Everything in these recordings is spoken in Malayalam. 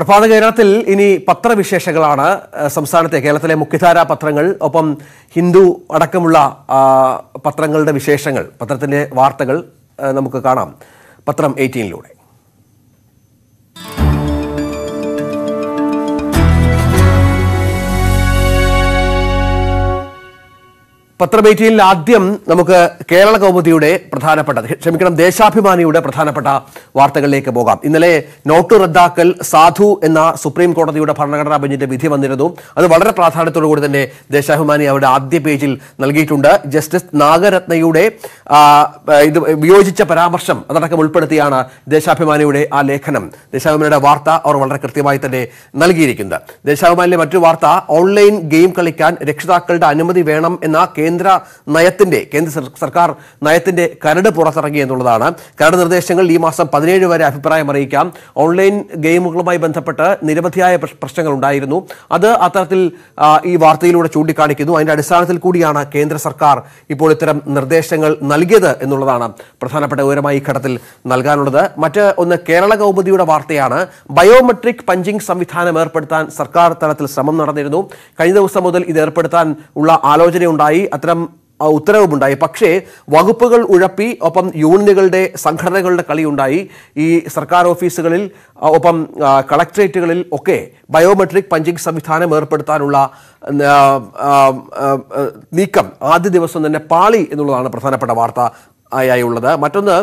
പ്രഭാത കേരളത്തിൽ ഇനി പത്രവിശേഷങ്ങളാണ്. സംസ്ഥാനത്തെ കേരളത്തിലെ മുഖ്യധാര പത്രങ്ങൾ ഒപ്പം ഹിന്ദു അടക്കമുള്ള പത്രങ്ങളുടെ വിശേഷങ്ങൾ പത്രത്തിന്റെ വാർത്തകൾ നമുക്ക് കാണാം. പത്രം എയ്റ്റീനിലൂടെ. പത്രമേറ്റിയിൽ ആദ്യം നമുക്ക് കേരള കൗമുദിയുടെ പ്രധാനപ്പെട്ട ക്ഷമിക്കണം ദേശാഭിമാനിയുടെ പ്രധാനപ്പെട്ട വാർത്തകളിലേക്ക് പോകാം. ഇന്നലെ നോട്ട് റദ്ദാക്കൽ സാധു എന്ന സുപ്രീം കോടതിയുടെ ഭരണഘടനാ ബെഞ്ചിന്റെ വിധി വന്നിരുന്നു. അത് വളരെ പ്രാധാന്യത്തോടുകൂടി തന്നെ ദേശാഭിമാനി അവരുടെ ആദ്യ പേജിൽ നൽകിയിട്ടുണ്ട്. ജസ്റ്റിസ് നാഗരത്നയുടെ ഇത് വിയോജിച്ച പരാമർശം അതടക്കം ഉൾപ്പെടുത്തിയാണ് ദേശാഭിമാനിയുടെ ആ ലേഖനം. ദേശാഭിമാനിയുടെ വാർത്ത അവർ വളരെ കൃത്യമായി തന്നെ നൽകിയിരിക്കുന്നത്. ദേശാഭിമാനിയിലെ മറ്റു വാർത്ത ഓൺലൈൻ ഗെയിം കളിക്കാൻ രക്ഷിതാക്കളുടെ അനുമതി വേണം എന്ന കേന്ദ്ര നയത്തിന്റെ കേന്ദ്ര സർക്കാർ നയത്തിന്റെ കരട് പുറത്തിറങ്ങി എന്നുള്ളതാണ്. കരട് നിർദ്ദേശങ്ങൾ ഈ മാസം പതിനേഴ് വരെ അഭിപ്രായം അറിയിക്കാം. ഓൺലൈൻ ഗെയിമുകളുമായി ബന്ധപ്പെട്ട് നിരവധിയായ പ്രശ്നങ്ങൾ ഉണ്ടായിരുന്നു. അത് അത്തരത്തിൽ ഈ വാർത്തയിലൂടെ ചൂണ്ടിക്കാണിക്കുന്നു. അതിന്റെ അടിസ്ഥാനത്തിൽ കൂടിയാണ് കേന്ദ്ര സർക്കാർ ഇപ്പോൾ ഇത്തരം നിർദ്ദേശങ്ങൾ നൽകിയത് എന്നുള്ളതാണ് പ്രധാനപ്പെട്ട വിവരമായി ഈ ഘട്ടത്തിൽ നൽകാനുള്ളത്. മറ്റ് ഒന്ന് കേരള കൗമുദിയുടെ വാർത്തയാണ്. ബയോമെട്രിക് പഞ്ചിങ് സംവിധാനം ഏർപ്പെടുത്താൻ സർക്കാർ തലത്തിൽ ശ്രമം നടന്നിരുന്നു. കഴിഞ്ഞ ദിവസം മുതൽ ഇത് ഏർപ്പെടുത്താൻ ഉള്ള ആലോചനയുണ്ടായി. അത്തരം ഉത്തരവുമുണ്ടായി. പക്ഷേ വകുപ്പുകൾ ഉഴപ്പി ഒപ്പം യൂണിയനുകളുടെ സംഘടനകളുടെ കളിയുണ്ടായി. ഈ സർക്കാർ ഓഫീസുകളിൽ ഒപ്പം കളക്ട്രേറ്റുകളിൽ ഒക്കെ ബയോമെട്രിക് പഞ്ചിങ് സംവിധാനം ഏർപ്പെടുത്താനുള്ള നീക്കം ആദ്യ ദിവസം തന്നെ പാളി എന്നുള്ളതാണ് പ്രധാനപ്പെട്ട വാർത്ത. ആയി ഉള്ളത്. മറ്റൊന്ന്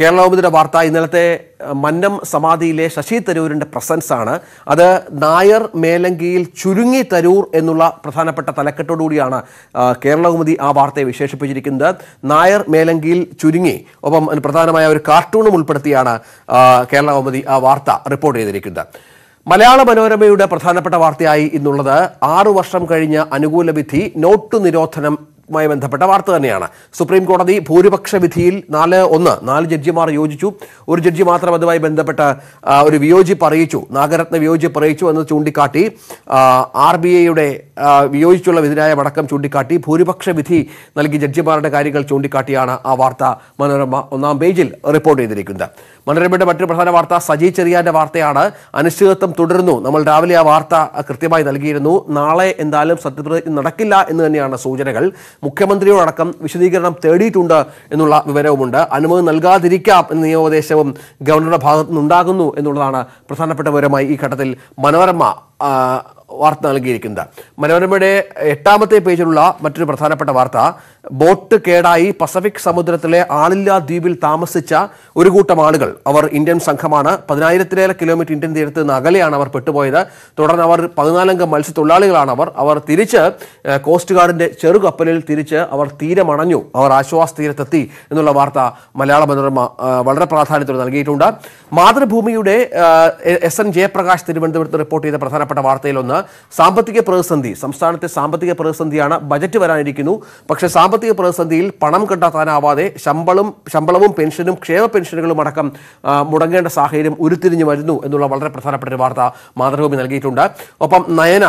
കേരളകൗമുദിയുടെ വാർത്ത ഇന്നലത്തെ മന്നം സമാധിയിലെ ശശി തരൂരിന്റെ പ്രസൻസ് ആണ്. അത് നായർ മേലങ്കിയിൽ ചുരുങ്ങി തരൂർ എന്നുള്ള പ്രധാനപ്പെട്ട തലക്കെട്ടോടുകൂടിയാണ് കേരളകൗമുദി ആ വാർത്തയെ വിശേഷിപ്പിച്ചിരിക്കുന്നത്. നായർ മേലങ്കിയിൽ ചുരുങ്ങി ഒപ്പം പ്രധാനമായ ഒരു കാർട്ടൂണും ഉൾപ്പെടുത്തിയാണ് കേരളകൗമുദി ആ വാർത്ത റിപ്പോർട്ട് ചെയ്തിരിക്കുന്നത്. മലയാള മനോരമയുടെ പ്രധാനപ്പെട്ട വാർത്തയായി ഇന്നുള്ളത് ആറു വർഷം കഴിഞ്ഞ അനുകൂല വിധി നോട്ടു നിരോധനം മായി ബന്ധപ്പെട്ട വാർത്ത തന്നെയാണ്. സുപ്രീം കോടതി ഭൂരിപക്ഷ വിധിയിൽ നാല് ഒന്ന് നാല് ജഡ്ജിമാർ യോജിച്ചു. ഒരു ജഡ്ജി മാത്രം അതുമായി ബന്ധപ്പെട്ട ഒരു വിയോജിപ്പ് അറിയിച്ചു. നാഗരത്ന വിയോജിപ്പ് അറിയിച്ചു എന്ന് ചൂണ്ടിക്കാട്ടി ആർ ബി ഐയുടെ വിയോജിച്ചുള്ള വിധിന്യായം അടക്കം ചൂണ്ടിക്കാട്ടി ഭൂരിപക്ഷ വിധി നൽകി ജഡ്ജിമാരുടെ കാര്യങ്ങൾ ചൂണ്ടിക്കാട്ടിയാണ് ആ വാർത്ത മനോരമ ഒന്നാം പേജിൽ റിപ്പോർട്ട് ചെയ്തിരിക്കുന്നത്. മനോരമയുടെ മറ്റൊരു പ്രധാന വാർത്ത സജി ചെറിയാന്റെ വാർത്തയാണ്. അനിശ്ചിതത്വം തുടരുന്നു. നമ്മൾ രാവിലെ ആ വാർത്ത കൃത്യമായി നൽകിയിരുന്നു. നാളെ എന്തായാലും സത്യപ്രതിജ്ഞ നടക്കില്ല എന്ന് തന്നെയാണ് സൂചനകൾ. മുഖ്യമന്ത്രിയോടക്കം വിശദീകരണം തേടിയിട്ടുണ്ട് എന്നുള്ള വിവരവുമുണ്ട്. അനുമതി നൽകാതിരിക്കാം എന്ന നിയമോപദേശവും ഗവർണറുടെ ഭാഗത്തു നിന്നുണ്ടാകുന്നു എന്നുള്ളതാണ് പ്രധാനപ്പെട്ട വിവരമായി ഈ ഘട്ടത്തിൽ മനോരമ വാർത്ത നൽകിയിരിക്കുന്നത്. മനോരമയുടെ എട്ടാമത്തെ പേജിലുള്ള മറ്റൊരു പ്രധാനപ്പെട്ട വാർത്ത ബോട്ട് കേടായി പസഫിക് സമുദ്രത്തിലെ ആളില്ലാ ദ്വീപിൽ താമസിച്ച ഒരു കൂട്ടം ആളുകൾ. അവർ ഇന്ത്യൻ സംഘമാണ്. പതിനായിരത്തിലേറെ കിലോമീറ്റർ ഇന്ത്യൻ തീരത്ത് നിന്ന് അകലെയാണ് അവർ പെട്ടുപോയത്. തുടർന്ന് അവർ പതിനാലംഗ മത്സ്യത്തൊഴിലാളികളാണ് അവർ. അവർ തിരിച്ച് കോസ്റ്റ് ഗാർഡിന്റെ ചെറുകപ്പലിൽ തിരിച്ച് അവർ തീരമണഞ്ഞു അവർ ആശ്വാസ തീരത്തെത്തി എന്നുള്ള വാർത്ത മലയാള മനോരമ വളരെ പ്രാധാന്യത്തോടെ നൽകിയിട്ടുണ്ട്. മാതൃഭൂമിയുടെ എസ് എൻ ജയപ്രകാശ് തിരുവനന്തപുരത്ത് റിപ്പോർട്ട് ചെയ്ത പ്രധാനപ്പെട്ട വാർത്തയിലൊന്ന് സാമ്പത്തിക പ്രതിസന്ധി. സംസ്ഥാനത്തെ സാമ്പത്തിക പ്രതിസന്ധിയാണ് ബജറ്റ് വരാനിരിക്കുന്നു. പക്ഷേ സാമ്പത്തിക പ്രതിസന്ധിയിൽ പണം കണ്ടെത്താനാവാതെ ശമ്പളം ശമ്പളവും പെൻഷനും ക്ഷേമ പെൻഷനുകളും അടക്കം മുടങ്ങേണ്ട സാഹചര്യം ഉരുത്തിരിഞ്ഞു വരുന്നു എന്നുള്ള വളരെ പ്രധാനപ്പെട്ട ഒരു വാർത്ത മാതൃഭൂമി നൽകിയിട്ടുണ്ട്. ഒപ്പം നയന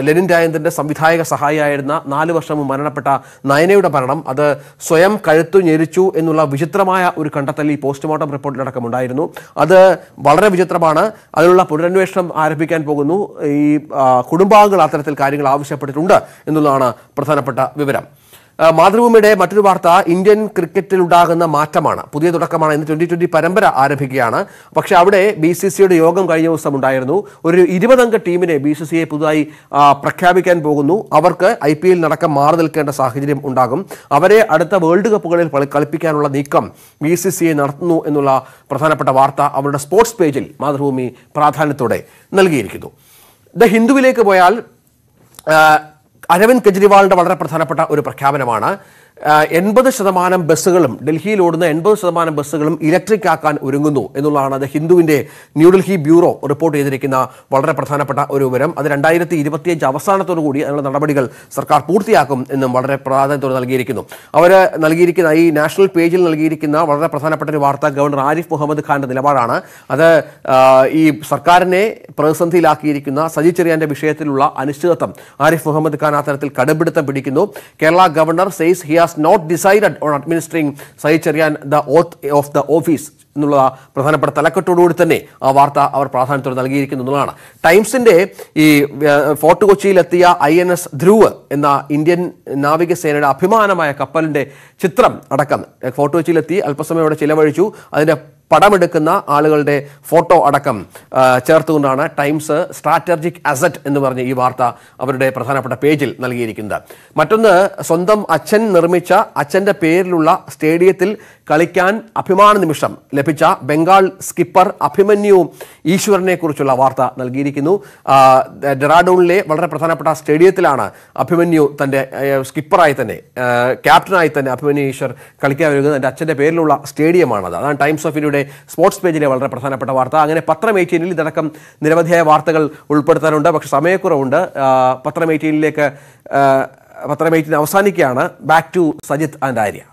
ലെനിൻ രായന്ദ്രന്റെ സംവിധായക സഹായിയായിരുന്ന നാല് വർഷം മരണപ്പെട്ട നയനയുടെ മരണം അത് സ്വയം കഴുത്തു ഞെരിച്ചു എന്നുള്ള വിചിത്രമായ ഒരു കണ്ടെത്തൽ ഈ പോസ്റ്റ്മോർട്ടം റിപ്പോർട്ടിലടക്കം ഉണ്ടായിരുന്നു. അത് വളരെ വിചിത്രമാണ്. അതിനുള്ള പുനരന്വേഷണം ആരംഭിക്കാൻ പോകുന്നു. ഈ കുടുംബാംഗങ്ങൾ അത്തരത്തിൽ കാര്യങ്ങൾ ആവശ്യപ്പെട്ടിട്ടുണ്ട് എന്നുള്ളതാണ് പ്രധാനപ്പെട്ട വിവരം. മാതൃഭൂമിയുടെ മറ്റൊരു വാർത്ത ഇന്ത്യൻ ക്രിക്കറ്റിൽ ഉണ്ടാകുന്ന മാറ്റമാണ്. പുതിയ തുടക്കമാണ് ഇന്ന് ട്വന്റി ട്വന്റി പരമ്പര ആരംഭിക്കുകയാണ്. പക്ഷേ അവിടെ ബി സി സിയുടെ യോഗം കഴിഞ്ഞ ദിവസം ഉണ്ടായിരുന്നു. ഒരു ഇരുപതംഗ ടീമിനെ ബി സി സിയെ പുതുതായി പ്രഖ്യാപിക്കാൻ പോകുന്നു. അവർക്ക് ഐ പി എൽ നടക്കം മാറി നിൽക്കേണ്ട സാഹചര്യം ഉണ്ടാകും. അവരെ അടുത്ത വേൾഡ് കപ്പുകളിൽ കളി- കളിപ്പിക്കാനുള്ള നീക്കം ബി സി സിയെ നടത്തുന്നു എന്നുള്ള പ്രധാനപ്പെട്ട വാർത്ത അവരുടെ സ്പോർട്സ് പേജിൽ മാതൃഭൂമി പ്രാധാന്യത്തോടെ നൽകിയിരിക്കുന്നു. ദ ഹിന്ദുവിലേക്ക് പോയാൽ അരവിന്ദ് കെജ്രിവാളിന്റെ വളരെ പ്രധാനപ്പെട്ട ഒരു പ്രഖ്യാപനമാണ്. എൺപത് ശതമാനം ബസ്സുകളും ഡൽഹിയിൽ ഓടുന്ന എൺപത് ശതമാനം ബസ്സുകളും ഇലക്ട്രിക് ആക്കാൻ ഒരുങ്ങുന്നു എന്നുള്ളതാണ് അത് ഹിന്ദുവിന്റെ ന്യൂഡൽഹി ബ്യൂറോ റിപ്പോർട്ട് ചെയ്തിരിക്കുന്ന വളരെ പ്രധാനപ്പെട്ട ഒരു വിവരം. അത് രണ്ടായിരത്തി ഇരുപത്തിയഞ്ച് അവസാനത്തോടു കൂടി അതിനുള്ള നടപടികൾ സർക്കാർ പൂർത്തിയാക്കും എന്നും വളരെ പ്രാധാന്യത്തോടെ നൽകിയിരിക്കുന്നു. അവർ നൽകിയിരിക്കുന്ന ഈ നാഷണൽ പേജിൽ നൽകിയിരിക്കുന്ന വളരെ പ്രധാനപ്പെട്ട ഒരു വാർത്ത ഗവർണർ ആരിഫ് മുഹമ്മദ് ഖാന്റെ നിലപാടാണ്. അത് ഈ സർക്കാരിനെ പ്രതിസന്ധിയിലാക്കിയിരിക്കുന്ന സജി ചെറിയാന്റെ വിഷയത്തിലുള്ള അനിശ്ചിതത്വം ആരിഫ് മുഹമ്മദ് ഖാൻ ആ തരത്തിൽ കടുപിടുത്തം പിടിക്കുന്നു. Kerala governor says he has not decide on administering Syed Cherian the oath of the office എന്നുള്ള പ്രധാനപ്പെട്ട തലക്കെട്ടോടുകൂടി തന്നെ ആ വാർത്ത അവർ പ്രാധാന്യത്തോടെ നൽകിയിരിക്കുന്നു എന്നുള്ളതാണ്. ടൈംസിന്റെ ഈ ഫോർട്ട് കൊച്ചിയിലെത്തിയ ഐ എൻ എസ് ധ്രുവ് എന്ന ഇന്ത്യൻ നാവികസേനയുടെ അഭിമാനമായ കപ്പലിന്റെ ചിത്രം അടക്കം ഫോർട്ട് കൊച്ചിയിലെത്തി അല്പസമയം അവിടെ ചിലവഴിച്ചു. അതിന്റെ പടമെടുക്കുന്ന ആളുകളുടെ ഫോട്ടോ അടക്കം ചേർത്തുകൊണ്ടാണ് ടൈംസ് സ്ട്രാറ്റജിക് അസറ്റ് എന്ന് പറഞ്ഞ ഈ വാർത്ത അവരുടെ പ്രധാനപ്പെട്ട പേജിൽ നൽകിയിരിക്കുന്നത്. മറ്റൊന്ന് സ്വന്തം അച്ഛൻ നിർമ്മിച്ച അച്ഛന്റെ പേരിലുള്ള സ്റ്റേഡിയത്തിൽ കളിക്കാൻ അഭിമാന നിമിഷം ലഭിച്ച ബംഗാൾ സ്കിപ്പർ അഭിമന്യു ഈശ്വരനെ കുറിച്ചുള്ള വാർത്ത നൽകിയിരിക്കുന്നു. ഡെറാഡൂണിലെ വളരെ പ്രധാനപ്പെട്ട സ്റ്റേഡിയത്തിലാണ് അഭിമന്യു തന്റെ സ്കിപ്പറായി തന്നെ ക്യാപ്റ്റനായി തന്നെ അഭിമന്യു ഈശ്വർ കളിക്കാൻ വരുന്നത് എന്റെ അച്ഛന്റെ പേരിലുള്ള സ്റ്റേഡിയമാണത്. അതാണ് ടൈംസ് ഓഫ് ഇന്ത്യയുടെ സ്പോർട്സ് പേജിലെ വളരെ പ്രധാനപ്പെട്ട വാർത്ത. അങ്ങനെ പത്രം എയ്റ്റീനിൽ ഇതടക്കം നിരവധിയായ വാർത്തകൾ ഉൾപ്പെടുത്താനുണ്ട് പക്ഷേ സമയക്കുറവുണ്ട്. പത്രം എയ്റ്റീനിലേക്ക് പത്രം എയ്റ്റീൻ അവസാനിക്കുകയാണ്. Back to Sajith and Arya.